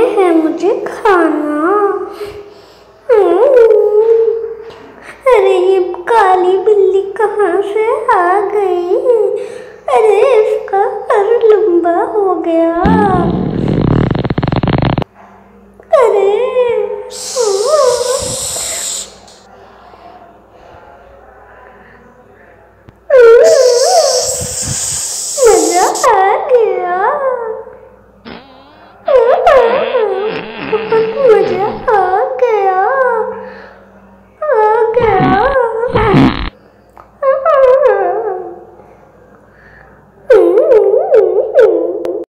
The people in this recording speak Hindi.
है मुझे खाना। हम्म। अरे, ये काली बिल्ली कहाँ से आ गई? अरे, इसका हर लंबा हो गया।